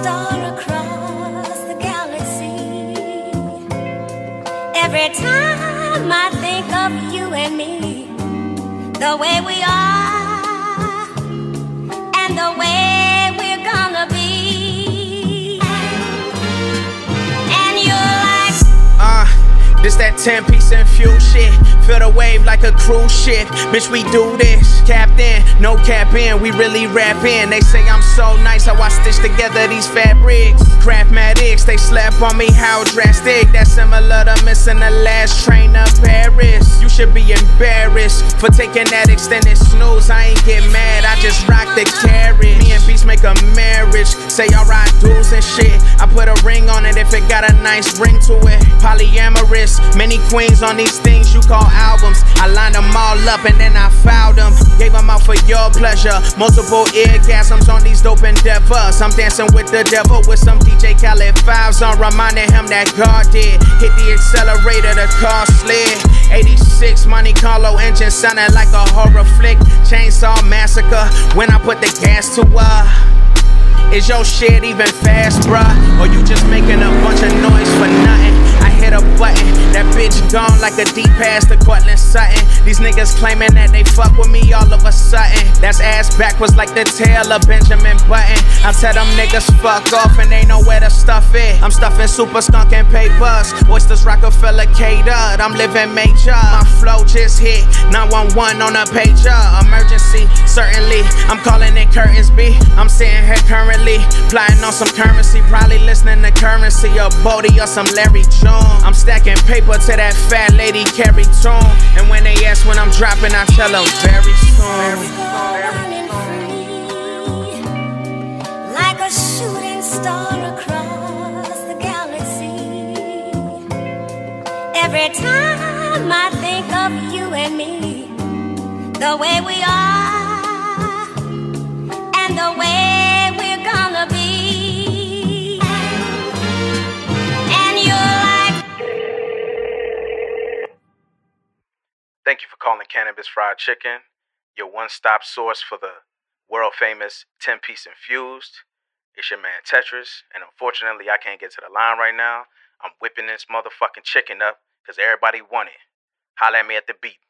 star across the galaxy. Every time I think of you and me, the way we are, this that 10 piece infused shit. Feel the wave like a cruise ship. Bitch, we do this. Captain, no cap in, we really rap in. They say I'm so nice how I stitch together these fabrics. Craftmatics, they slap on me, how drastic. That's similar to missing the last train to Paris. You should be embarrassed for taking that extended snooze. I ain't get mad, I just rock the carriage. Me and Beast make a marriage. Say y'all ride dudes and shit. I put a it got a nice ring to it. Polyamorous, many queens on these things you call albums. I lined them all up and then I filed them. Gave them out for your pleasure. Multiple orgasms on these dope endeavors. I'm dancing with the devil with some DJ Khaled vibes on, reminding him that God did. Hit the accelerator, the car slid. 86 Monte Carlo engine sounding like a horror flick. Chainsaw massacre when I put the gas to uh. Is your shit even fast, bruh? Or you just making a bunch of noise for nothing? I hit a button, that bitch gone like a deep pass to Courtland Sutton. These niggas claiming that they fuck with me all of a sudden. That's ass backwards like the tail of Benjamin Button. I tell them niggas fuck off and they know where to stuff it. I'm stuffing super skunk and papers. Oysters Rockefeller catered. I'm living major. My flow just hit 911 on a pager. Emergency, certainly. I'm calling it curtains B. I'm sitting here currently plotting on some currency. Probably listening to Curren$y or Bodie or some Larry June. I'm stacking paper to that fat lady carry Tune. And when they ask when I'm dropping, I tell them very soon. like a shooting star across the galaxy. Every time I think of you and me, the way we are, and the way Thank you for calling Cannabis Fried Chicken, your one stop source for the world famous 10 piece infused. It's your man Tetri$, and unfortunately, I can't get to the line right now. I'm whipping this motherfucking chicken up because everybody want it. Holla at me at the beat.